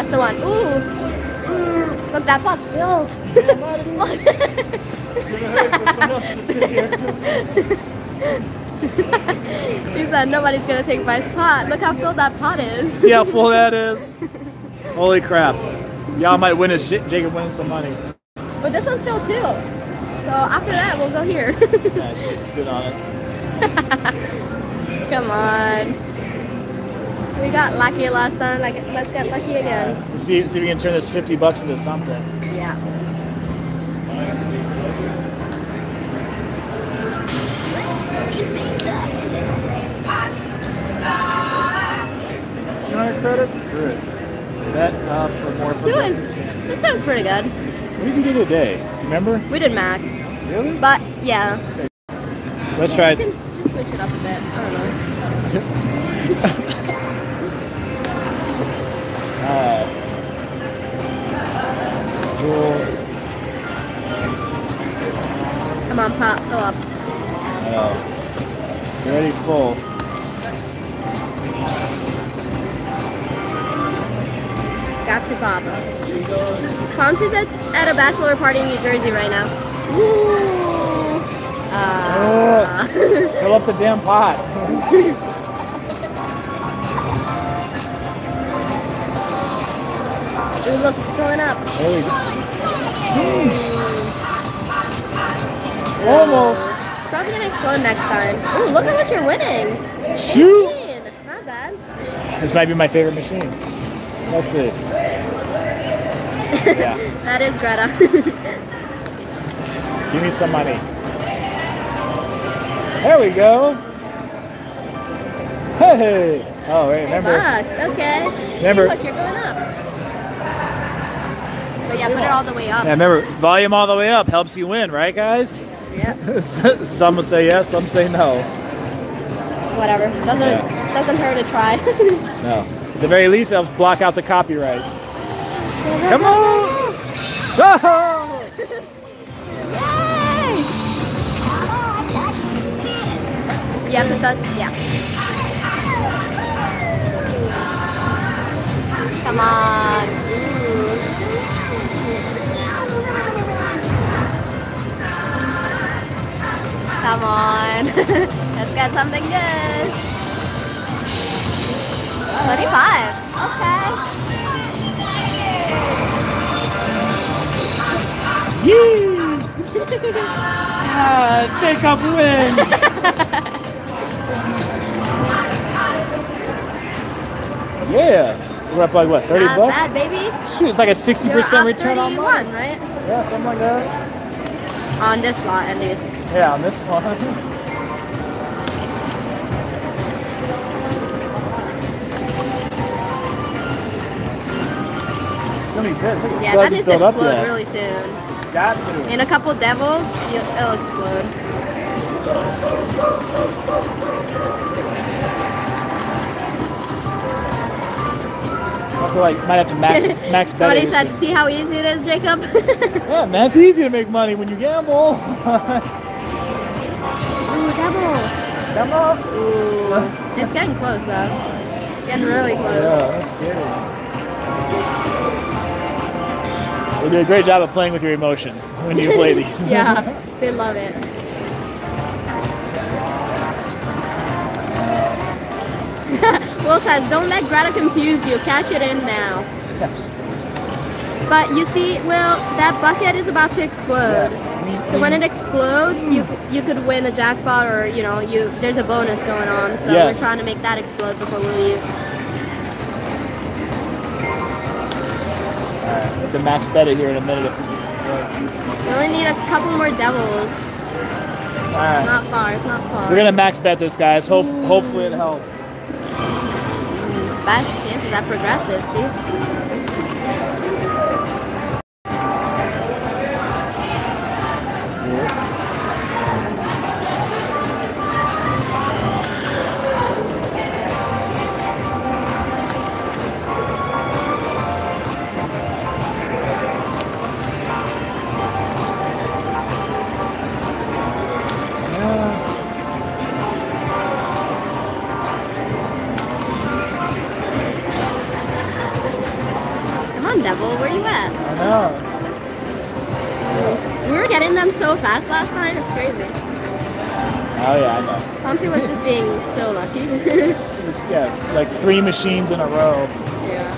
That's the one. Ooh. Mm, Look, that pot's filled. he said nobody's gonna take my spot. Look how filled that pot is. See how full that is? Holy crap. Y'all might win us. Jacob winning some money. But this one's filled too. So after that, we'll go here. Yeah, just sit on it. Come on. We got lucky last time. Like, let's get lucky again. Let's see, see if we can turn this 50 bucks into something. Yeah. Two hundred credits? Screw it. Bet up for more. Two is this was pretty good. What did we do today? Do you remember? We did max, Really? but yeah. Let's try it. just switch it up a bit. I don't know. on, pop, fill up. Oh. It's already full. Got to pop. Pomps is at, at a bachelor party in New Jersey right now. Woo! Uh, Fill up the damn pot. Ooh, look, it's filling up. There we go. Almost. It's probably gonna explode next time. Ooh, look how much you're winning. Shoot. 18. Not bad. This might be my favorite machine. Let's see. Yeah. That is Greta. Give me some money. There we go. Hey. Oh, wait, remember? Bucks, okay. Remember- See, look, you're going up. But yeah, put it all the way up. Yeah, remember, volume all the way up helps you win, right, guys? Yep. some say yes, some say no. Whatever. Doesn't Yeah. doesn't hurt to try. No. At the very least, helps block out the copyright. Come on! Oh! Yay! You have to touch. Yeah. Come on. Come on. Let's get something good. 25. Okay. Yee! ah, Jacob wins! yeah! We're up like what, 30 Not bucks? bad, baby. Shoot, it's like a 60% You're up return on 31, money. right? Yeah, something like that. On this lot, at least. Yeah, on this one. So many bits. Look, it Yeah, that needs to explode really soon. Got to. In a couple devils, it'll explode. Also, like, might have to max max bet Somebody said, see how easy it is, Jacob? Yeah, man, it's easy to make money when you gamble. Ooh, double. On. Ooh. It's getting close, though. Getting really Yeah, close. that's kidding. You do a great job of playing with your emotions when you play these. yeah, they love it. Will says, don't let Greta confuse you. Cash it in now. But you see, Will, that bucket is about to explode. Yes. So when it explodes, you you could win a jackpot, or you know, you there's a bonus going on. So Yes. we're trying to make that explode before we leave. Have to max bet it here in a minute we only need a couple more devils. Alright. Not far. It's not far. We're gonna max bet this guys. Hope mm. hopefully it helps. Best chances at progressive. See. Where you at? I know. We were getting them so fast last time. It's crazy. Oh yeah, I know. Pomsy was just being so lucky. Yeah, like three machines in a row. yeah.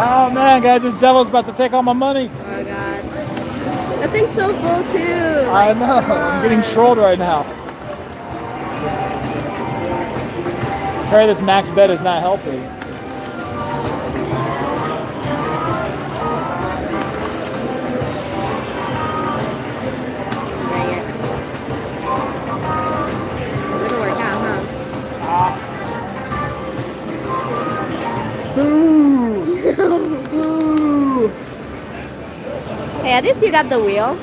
Oh man, guys, this devil's about to take all my money. Oh god. That thing's so full too. I know. I'm getting trolled right now. Sorry, this max bet is not helping. At least you got the wheel.